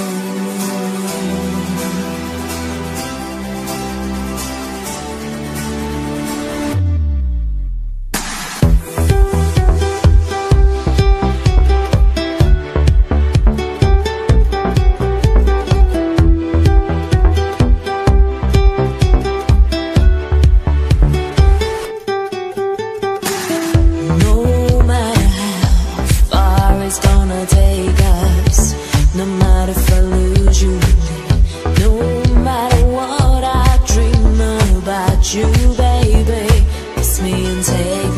for. me and take